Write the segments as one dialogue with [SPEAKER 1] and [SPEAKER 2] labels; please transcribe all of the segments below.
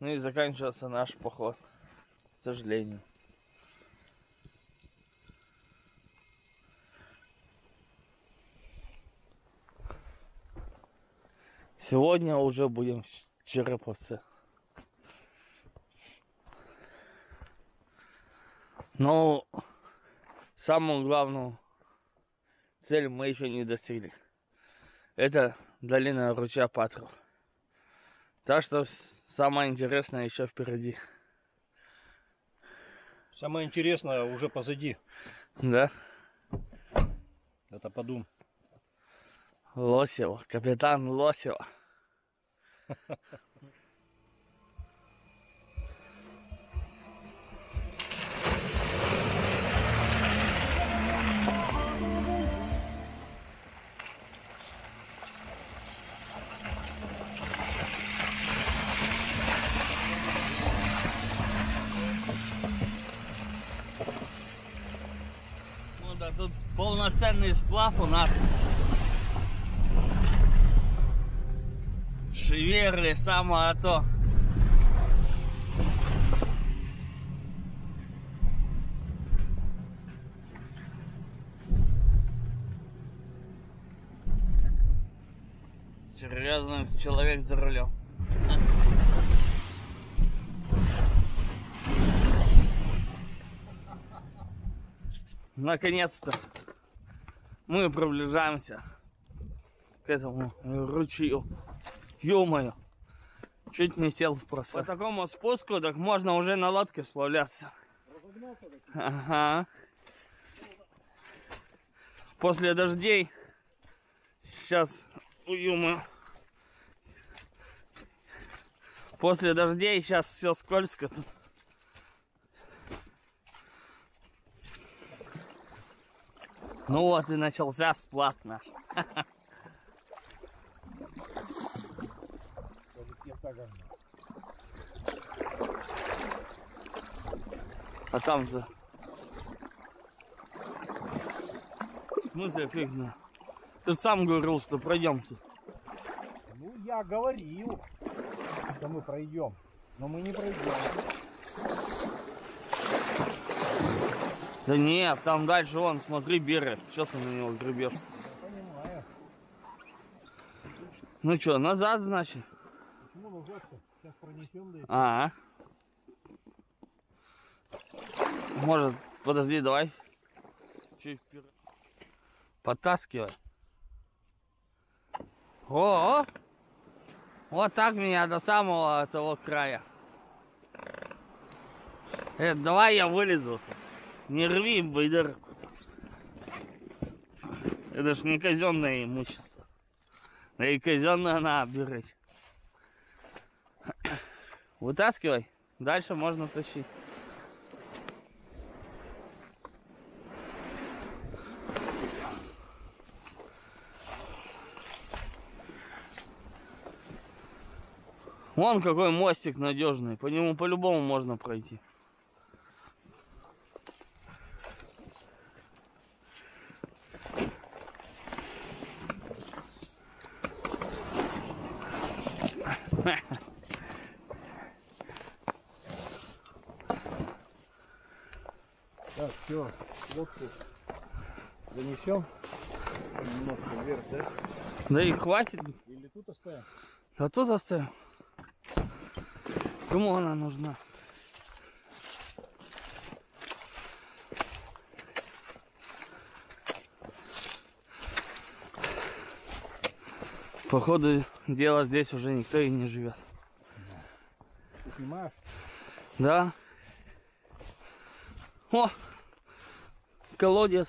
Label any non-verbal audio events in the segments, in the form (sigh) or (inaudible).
[SPEAKER 1] Ну и заканчивался наш поход. К сожалению. Сегодня уже будем в Череповце. Но самую главную цель мы еще не достигли. Это долина ручья Патров. Так что самое интересное еще впереди.
[SPEAKER 2] Самое интересное уже позади.
[SPEAKER 1] Да?
[SPEAKER 2] Это подум.
[SPEAKER 1] Лосева, капитан Лосева. (laughs) полноценный сплав у нас. Шеверли, самое то. Серьезный человек за рулем. Наконец-то мы приближаемся к этому ручью. Ё-моё. Чуть не сел просто. По такому спуску так можно уже на лодке сплавляться. Ага. После дождей. Сейчас уюмаю. После дождей сейчас все скользко тут. Ну вот и начался сплав наш. А там же. В смысле, фиг знаю. Ты сам говорил, что пройдем тут.
[SPEAKER 2] Ну, я говорил, что мы пройдем. Но мы не пройдем.
[SPEAKER 1] Да нет, там дальше вон, смотри, берег. Что ты на него гребешь?
[SPEAKER 2] Понимаю.
[SPEAKER 1] Ну что, назад, значит?
[SPEAKER 2] Почему на жестко? Сейчас пронесем, да и
[SPEAKER 1] А. Может, подожди, давай. Чуть вперед. Подтаскивай. О, вот так меня до самого того края. Э, давай я вылезу. Не рви байдарку. Это ж не казенное имущество. Да и казенное надо беречь. Вытаскивай. Дальше можно тащить. Вон какой мостик надежный. По нему по-любому можно пройти.
[SPEAKER 2] Так, все, лодку занесем немножко вверх, да?
[SPEAKER 1] Да и хватит.
[SPEAKER 2] Или тут оставим?
[SPEAKER 1] А тут оставим. Кому она нужна? Походу, дело здесь уже никто и не живет.
[SPEAKER 2] Ты снимаешь?
[SPEAKER 1] Да? О! Колодец.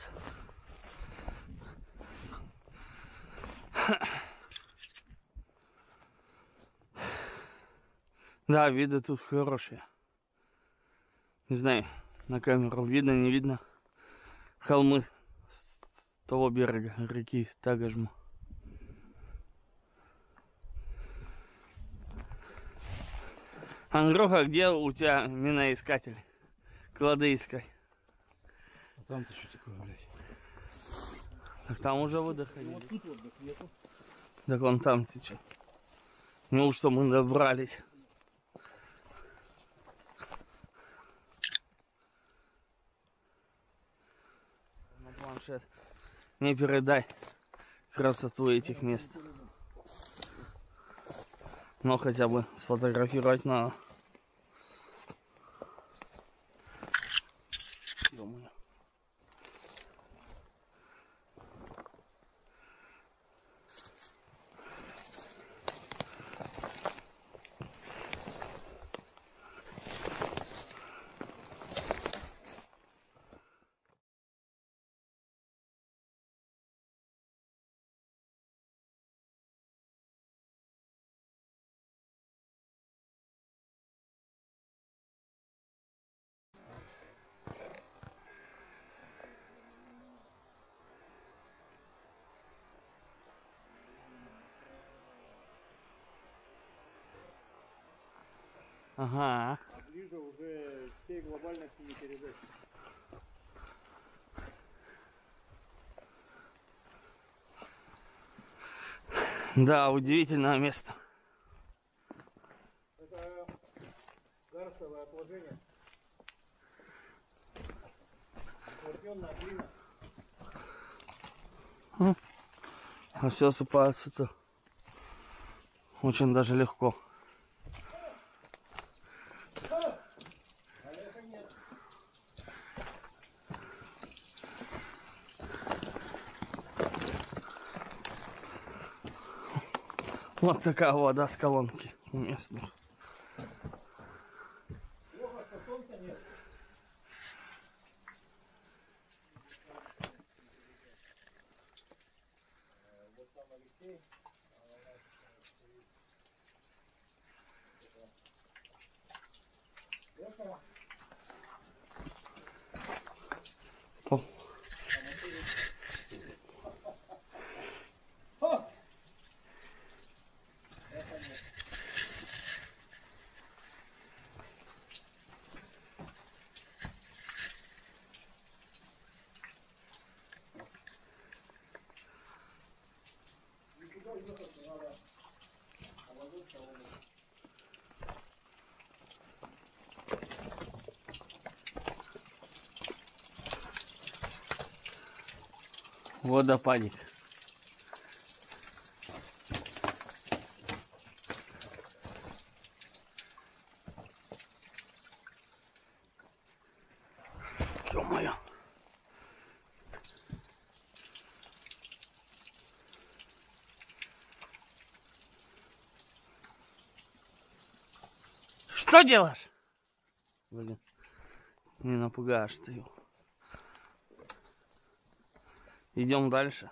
[SPEAKER 1] Да, виды тут хорошие. Не знаю, на камеру видно, не видно. Холмы с того берега реки Тагажму. Андрюха, где у тебя миноискатель?
[SPEAKER 2] А там-то что такое, блядь?
[SPEAKER 1] Так там уже выдохали.
[SPEAKER 2] Ну, вот тут отдых нету.
[SPEAKER 1] Так вон там течет. Ну что мы добрались. На. Не передай красоту этих мест. Но хотя бы сфотографировать надо. Ага.
[SPEAKER 2] А ближе уже всей глобальности не передать.
[SPEAKER 1] Да, удивительное место.
[SPEAKER 2] Это карстовое отложение. Охлажденная глина.
[SPEAKER 1] А все осыпается-то очень даже легко. Вот такая вода с колонки у местных.
[SPEAKER 2] Плохо, что солнца нет. Э, Вот там Алексей. Это
[SPEAKER 1] О, водопадик. Ё-моё. Что делаешь? Блин, не напугаешь ты его. Идем дальше.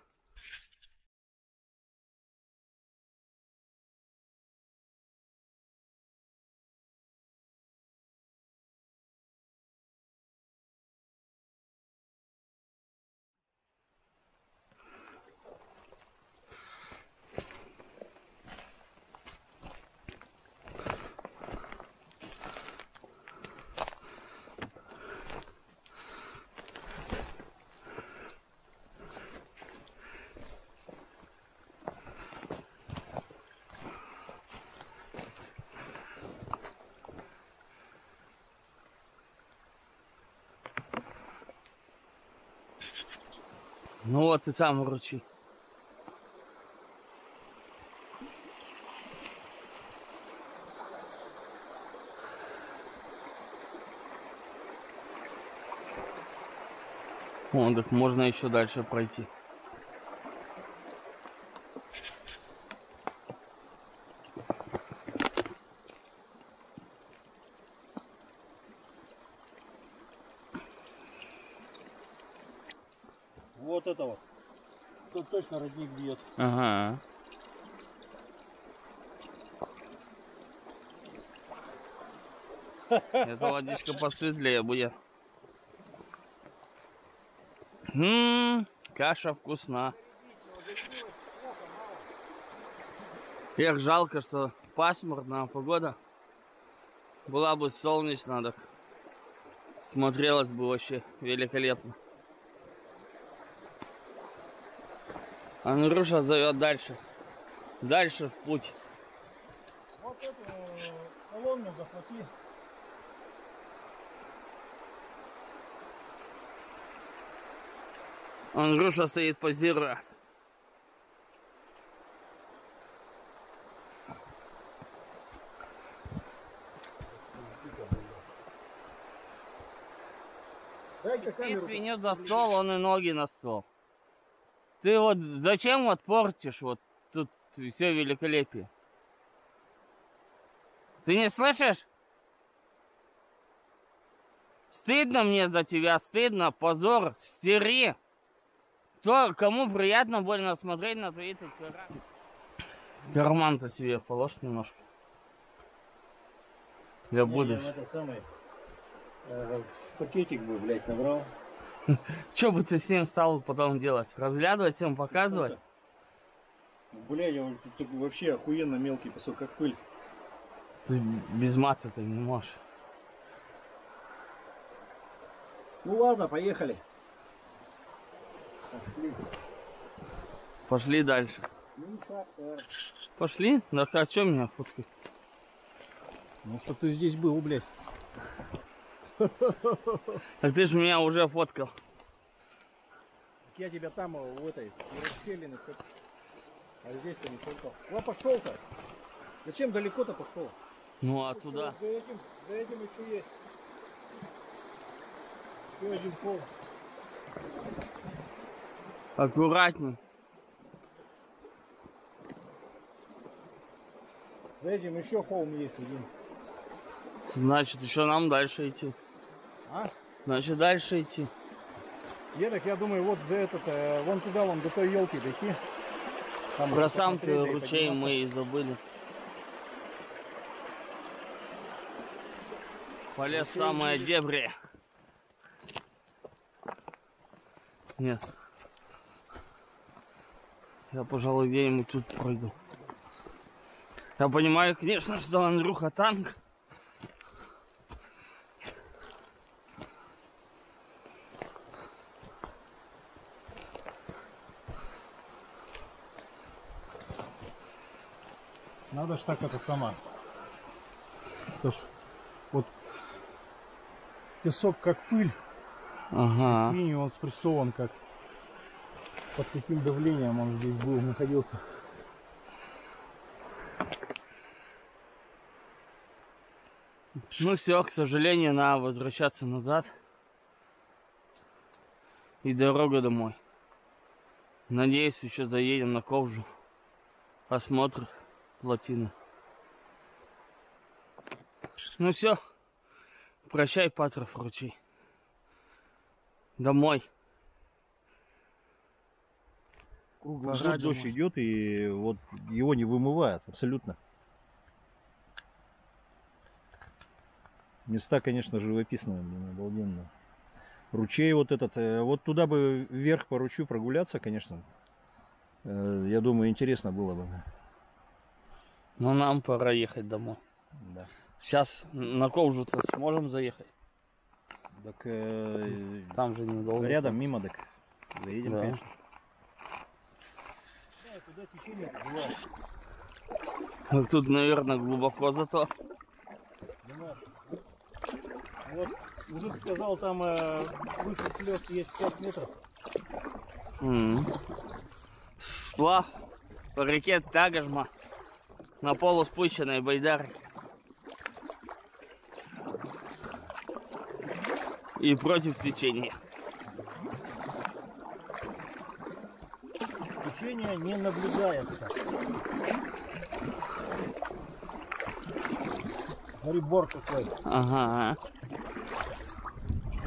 [SPEAKER 1] Ну вот и сам вручи. О, так можно еще дальше пройти.
[SPEAKER 2] вот это вот. Точно родник бьет.
[SPEAKER 1] Ага. Это водичка посветлее будет. Ммм, каша вкусна. Эх, жалко, что пасмурная погода. Была бы солнечно, так смотрелось бы вообще великолепно. Анруша зовет дальше. Дальше в путь.
[SPEAKER 2] Вот эту э, колонну захвати.
[SPEAKER 1] Андрюша стоит позирует.
[SPEAKER 2] Дай-ка
[SPEAKER 1] Ты
[SPEAKER 2] камеру.
[SPEAKER 1] свинет за стол, он и ноги на стол. Ты вот зачем вот портишь вот тут все великолепие? Ты не слышишь? Стыдно мне за тебя, стыдно, позор, стери. Кто, кому приятно больно смотреть на твои тут Карман-то себе положь немножко. Для
[SPEAKER 2] Я
[SPEAKER 1] будущего.
[SPEAKER 2] самый э, пакетик бы, блядь, набрал. (laughs)
[SPEAKER 1] Что бы ты с ним стал потом делать? Разглядывать всем, показывать?
[SPEAKER 2] Бля, я вообще охуенно мелкий песок, как пыль.
[SPEAKER 1] Ты без мата ты не можешь.
[SPEAKER 2] Ну ладно, поехали. Пошли.
[SPEAKER 1] Пошли дальше.
[SPEAKER 2] Ну.
[SPEAKER 1] Пошли? Да а что меня фоткать?
[SPEAKER 2] Ну, что ты здесь был, блядь. (laughs)
[SPEAKER 1] Так ты же меня уже фоткал.
[SPEAKER 2] Я тебя там э, в этой расселены, а здесь-то не фоткал. Ну, пошел-то. Зачем далеко-то пошел?
[SPEAKER 1] Ну а туда?
[SPEAKER 2] За этим, за этим еще есть. Еще один пол.
[SPEAKER 1] Аккуратней.
[SPEAKER 2] За этим еще холм есть один.
[SPEAKER 1] Значит, еще нам дальше идти.
[SPEAKER 2] А?
[SPEAKER 1] Значит, дальше идти.
[SPEAKER 2] Я так я думаю, вот за этот, э, вон туда, вон до той елки дойти. Там
[SPEAKER 1] Про сам ты ручей мы и забыли. Полез
[SPEAKER 2] Ручей будет.
[SPEAKER 1] дебри. Нет. Я, пожалуй, где-нибудь тут пройду. Я понимаю, конечно, что Андрюха танк.
[SPEAKER 2] Надо ж так это сама. Что ж, вот песок как пыль,
[SPEAKER 1] Ага.
[SPEAKER 2] и он спрессован как. Под каким давлением он здесь был, находился.
[SPEAKER 1] Ну все, к сожалению, надо возвращаться назад. И дорога домой. Надеюсь, еще заедем на Ковжу. Осмотр плотины. Ну все. Прощай, Патров ручей. Домой.
[SPEAKER 2] Круглый год дождь идет, и вот его не вымывает абсолютно. Места, конечно, живописные, блин, обалденно. Ручей вот этот, э, вот туда бы вверх по ручью прогуляться, конечно. Э, Я думаю, интересно было бы.
[SPEAKER 1] Но нам пора ехать домой.
[SPEAKER 2] Да.
[SPEAKER 1] Сейчас на Ковжу-то сможем заехать.
[SPEAKER 2] Так э,
[SPEAKER 1] Там же недолго.
[SPEAKER 2] рядом, мимо так. Заедем,
[SPEAKER 1] Да.
[SPEAKER 2] конечно. туда течение бывает.
[SPEAKER 1] Ну, Тут, наверное, глубоко зато.
[SPEAKER 2] Вот, мужик сказал, там э, выше слез есть 5 метров.
[SPEAKER 1] М. Сплав по реке Тагажма на полуспущенной байдарке. И против течения.
[SPEAKER 2] Течение не наблюдается. Смотри, бор какой.
[SPEAKER 1] Ага.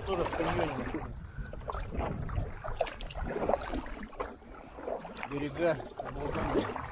[SPEAKER 2] Тоже в каньоне. Берега обалденные.